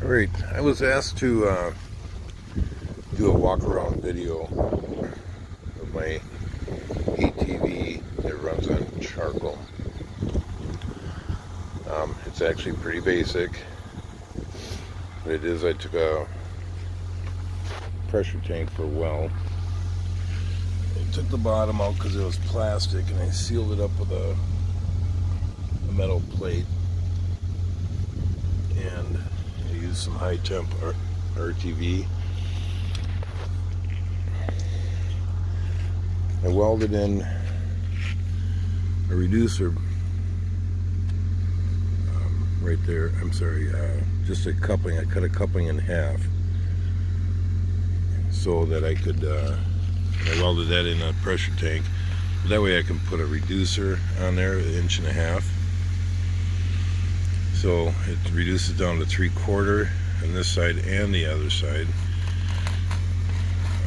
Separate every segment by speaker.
Speaker 1: All right, I was asked to uh, do a walk around video of my ATV that runs on charcoal. Um, it's actually pretty basic. What it is, I took a pressure tank for a well. I took the bottom out because it was plastic and I sealed it up with a, a metal plate. And I used some high temp RTV. I welded in a reducer um, right there. I'm sorry, uh, just a coupling. I cut a coupling in half so that I could, uh, I welded that in a pressure tank. That way I can put a reducer on there, an inch and a half. So it reduces down to three quarter on this side and the other side.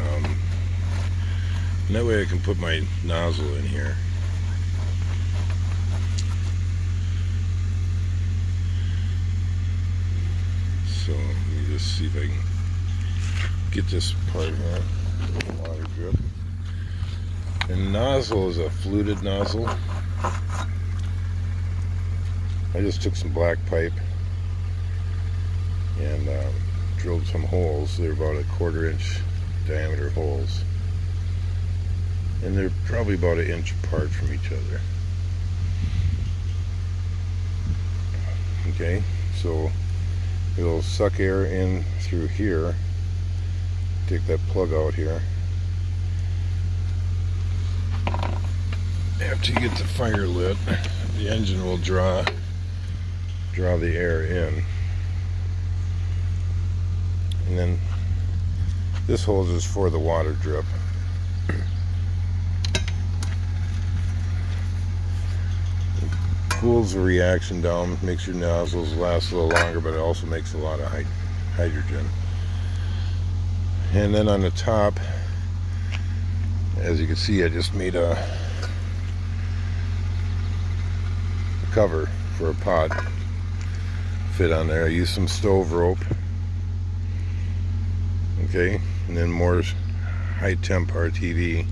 Speaker 1: Um, and that way I can put my nozzle in here. So let me just see if I can get this part here. Water drip. And nozzle is a fluted nozzle. I just took some black pipe and uh, drilled some holes. They're about a quarter inch diameter holes. And they're probably about an inch apart from each other. Okay, so it'll suck air in through here. Take that plug out here. After you get the fire lit, the engine will draw draw the air in. And then this hose is for the water drip. cools the reaction down, makes your nozzles last a little longer, but it also makes a lot of hydrogen. And then on the top, as you can see, I just made a, a cover for a pot fit on there. I used some stove rope. Okay, and then more high temp RTV.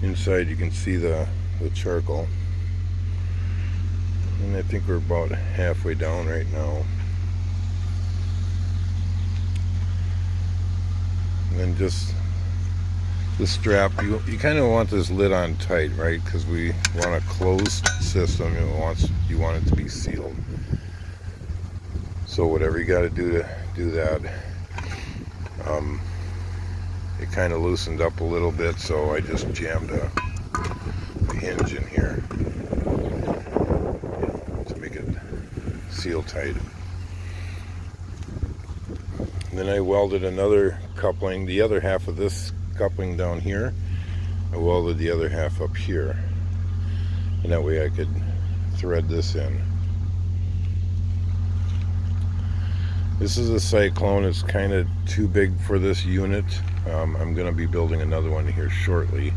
Speaker 1: Inside you can see the, the charcoal and I think we're about halfway down right now and then just the strap you, you kind of want this lid on tight right because we want a closed system you want you want it to be sealed so whatever you got to do to do that um, it kind of loosened up a little bit so I just jammed a, a hinge in here to make it seal tight. And then I welded another coupling, the other half of this coupling down here. I welded the other half up here. And that way I could thread this in. This is a Cyclone. It's kind of too big for this unit. Um, I'm going to be building another one here shortly.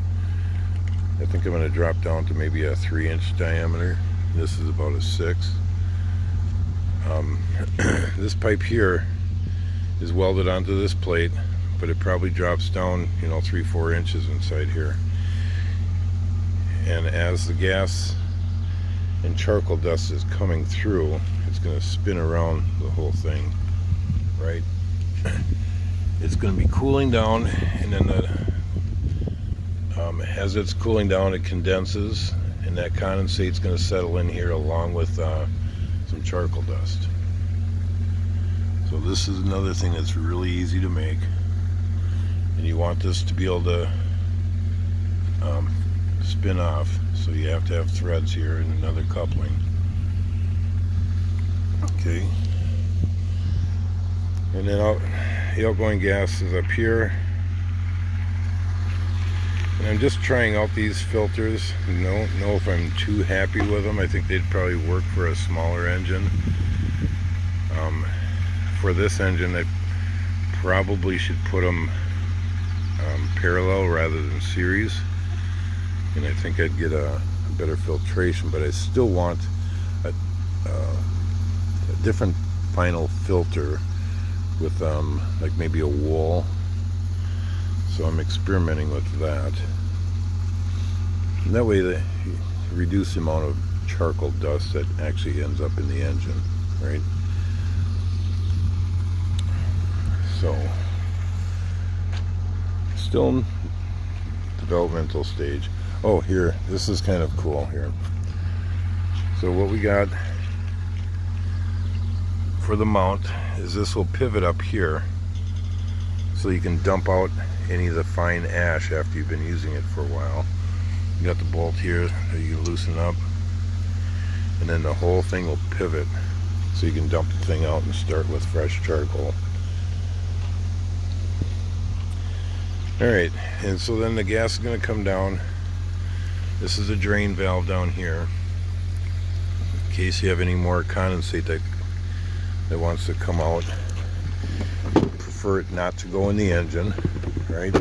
Speaker 1: I think I'm going to drop down to maybe a 3 inch diameter. This is about a 6. Um, this pipe here is welded onto this plate, but it probably drops down, you know, three, four inches inside here. And as the gas and charcoal dust is coming through, it's going to spin around the whole thing, right? It's going to be cooling down, and then the, um, as it's cooling down, it condenses, and that condensate is going to settle in here along with uh, some charcoal dust. So this is another thing that's really easy to make. And you want this to be able to um, spin off. So you have to have threads here and another coupling. Okay. And then out, the outgoing gas is up here. And I'm just trying out these filters. Don't know if I'm too happy with them. I think they'd probably work for a smaller engine. Um, for this engine, I probably should put them um, parallel rather than series. And I think I'd get a, a better filtration, but I still want a, uh, a different final filter with um, like maybe a wall. so I'm experimenting with that. And that way they reduce the amount of charcoal dust that actually ends up in the engine right? So still developmental stage. Oh here this is kind of cool here. So what we got for the mount is this will pivot up here so you can dump out any of the fine ash after you've been using it for a while. You got the bolt here that you loosen up and then the whole thing will pivot so you can dump the thing out and start with fresh charcoal. Alright and so then the gas is going to come down. This is a drain valve down here in case you have any more condensate that that wants to come out. Prefer it not to go in the engine right?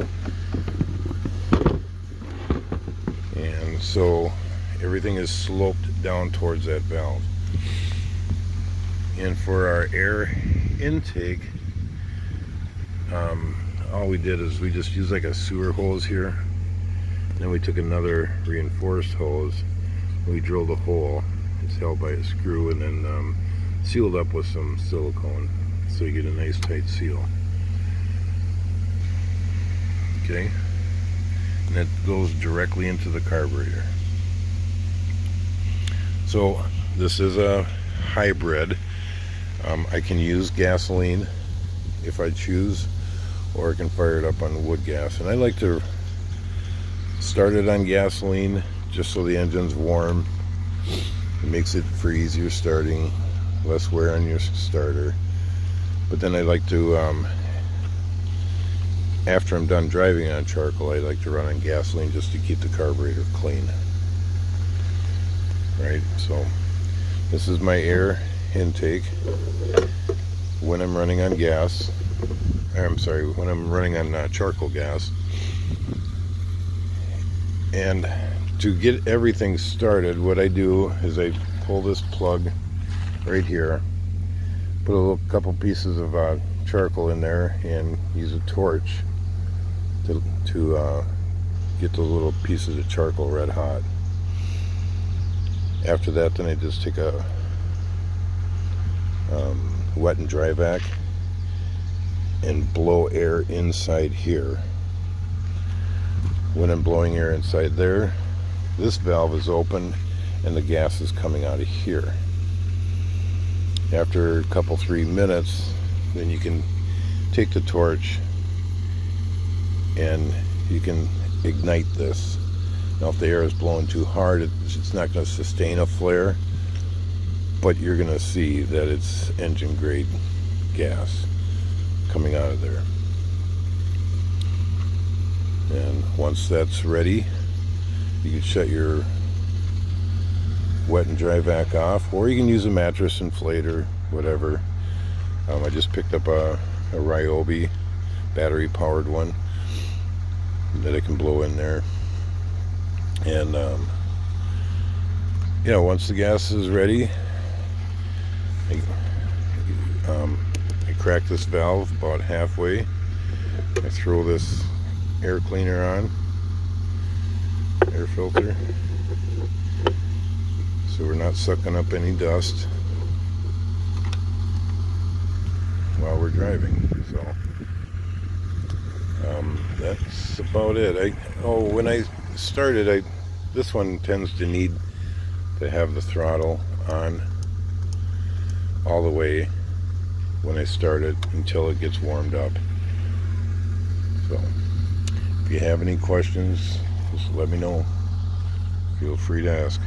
Speaker 1: And so everything is sloped down towards that valve. And for our air intake um, all we did is we just used like a sewer hose here. Then we took another reinforced hose. We drilled a hole. It's held by a screw and then um, sealed up with some silicone so you get a nice tight seal. Okay? And it goes directly into the carburetor. So this is a hybrid. Um, I can use gasoline if I choose or I can fire it up on wood gas. And I like to start it on gasoline just so the engine's warm. It makes it for easier starting less wear on your starter. But then I like to um, after I'm done driving on charcoal I like to run on gasoline just to keep the carburetor clean. Right? So this is my air intake. When I'm running on gas I'm sorry when I'm running on uh, charcoal gas. And to get everything started what I do is I pull this plug right here. Put a little couple pieces of uh, charcoal in there and use a torch to, to uh, get those little pieces of charcoal red hot. After that then I just take a um, wet and dry vac and blow air inside here. When I'm blowing air inside there this valve is open and the gas is coming out of here after a couple three minutes then you can take the torch and you can ignite this. Now if the air is blowing too hard it's not going to sustain a flare but you're going to see that it's engine grade gas coming out of there. And once that's ready you can shut your wet and dry vac off or you can use a mattress inflator whatever. Um, I just picked up a, a Ryobi battery powered one that I can blow in there. And um, you know once the gas is ready I, um, I crack this valve about halfway. I throw this air cleaner on air filter so we're not sucking up any dust while we're driving so um, that's about it. I oh when I started I this one tends to need to have the throttle on all the way when I start it until it gets warmed up. So if you have any questions just let me know. Feel free to ask